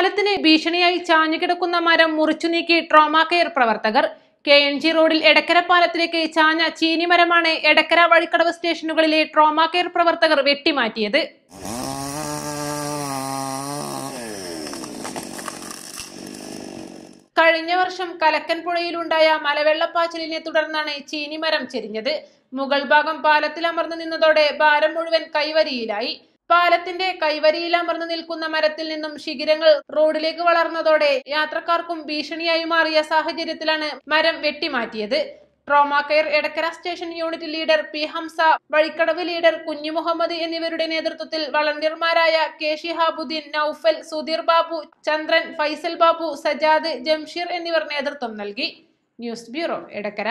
പാലത്തിന് ഭീഷണിയായി ചാഞ്ഞു കിടക്കുന്ന മരം മുറിച്ചു നീക്കി ട്രോമാ കെയർ പ്രവർത്തകർ. കെ എൻ ജി റോഡിൽ എടക്കര പാലത്തിലേക്ക് ചാഞ്ഞ ചീനിമരമാണ് എടക്കര വഴിക്കടവ് സ്റ്റേഷനുകളിലെ ട്രോമാ കെയർ പ്രവർത്തകർ വെട്ടിമാറ്റിയത്. കഴിഞ്ഞ വർഷം കലക്കൻ പുഴയിലുണ്ടായ മലവെള്ളപ്പാച്ചിലിനെ തുടർന്നാണ് ചീനിമരം ചെരിഞ്ഞത്. മുകൾ ഭാഗം പാലത്തിൽ അമർന്നു നിന്നതോടെ ഭാരം മുഴുവൻ കൈവരിയിലായി. പാലത്തിന്റെ കൈവരിയിൽ അമർന്നു നിൽക്കുന്ന മരത്തിൽ നിന്നും ശിഖിരങ്ങൾ റോഡിലേക്ക് വളർന്നതോടെ യാത്രക്കാർക്കും ഭീഷണിയായി മാറിയ സാഹചര്യത്തിലാണ് മരം വെട്ടിമാറ്റിയത്. Trauma care Edakkara station unit leader P Hamza Vazhikkadavu leader Kunhu Muhammad എന്നിവരുടെ നേതൃത്വത്തിൽ വളണ്ടിയർമാരായ കെ ഷിഹാബുദ്ദീൻ നൌഫൽ സുധീർ ബാബു ചന്ദ്രൻ ഫൈസൽ ബാബു സജാദ് ജംഷീർ എന്നിവർ നേതൃത്വം നൽകി. News bureau Edakkara.